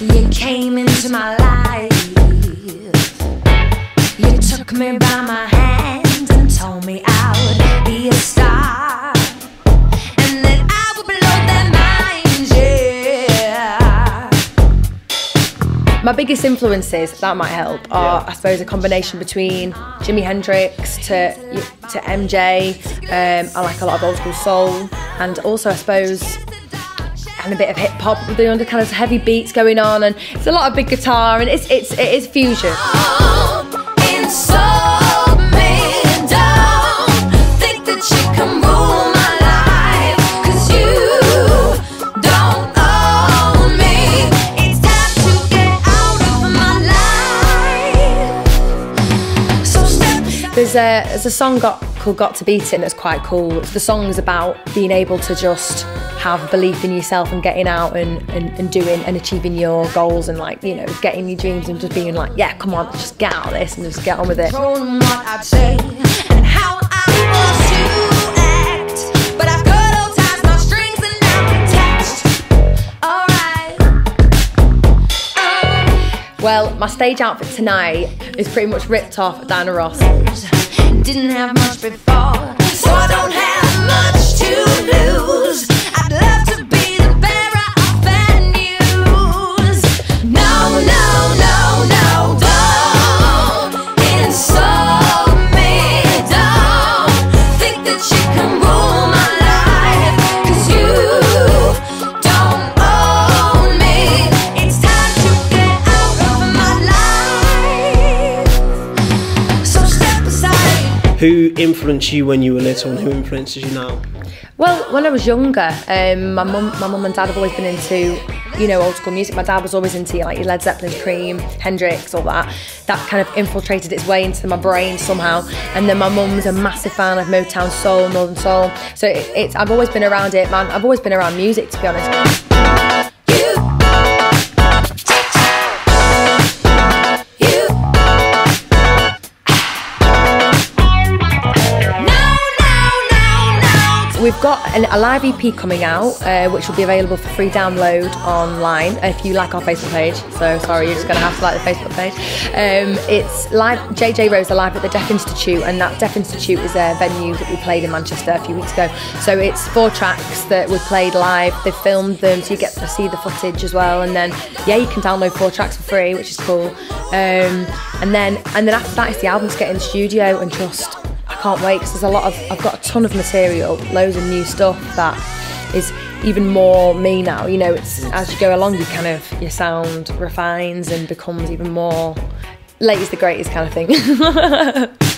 You came into my life. You took me by my hand and told me I would be a star. And that I would blow their minds, yeah. My biggest influences that might help are, I suppose, a combination between Jimi Hendrix to to MJ. Um, I like a lot of old school soul, and also, I suppose, and a bit of hip hop with the under kind of heavy beats going on, and it's a lot of big guitar, and it's it's it is fusion. There's a, there's a song got, called Got to Beat It that's quite cool. The song's about being able to just have belief in yourself and getting out and, and, and doing and achieving your goals and like, you know, getting your dreams and just being like, yeah, come on, just get out of this and just get on with it. Well, my stage outfit tonight is pretty much ripped off Diana Ross. Didn't have much before, Who influenced you when you were little and who influences you now? Well, when I was younger, um, my mum, my mum and dad have always been into, you know, old school music. My dad was always into like Led Zeppelin, Cream, Hendrix, all that. That kind of infiltrated its way into my brain somehow. And then my mum's a massive fan of Motown Soul, Northern Soul. So it, it's I've always been around it, man. I've always been around music, to be honest. We've got an, a live EP coming out, uh, which will be available for free download online if you like our Facebook page. So sorry, you're just going to have to like the Facebook page. Um, it's live. JJ Rosa live at the Deaf Institute, and that Deaf Institute is a venue that we played in Manchester a few weeks ago. So it's four tracks that we played live. They've filmed them, so you get to see the footage as well. And then yeah, you can download four tracks for free, which is cool. Um, and then and then after that, it's the album to get in the studio and just can't wait because there's a lot of I've got a ton of material, loads of new stuff that is even more me now. You know, it's as you go along, you kind of your sound refines and becomes even more late is the greatest kind of thing.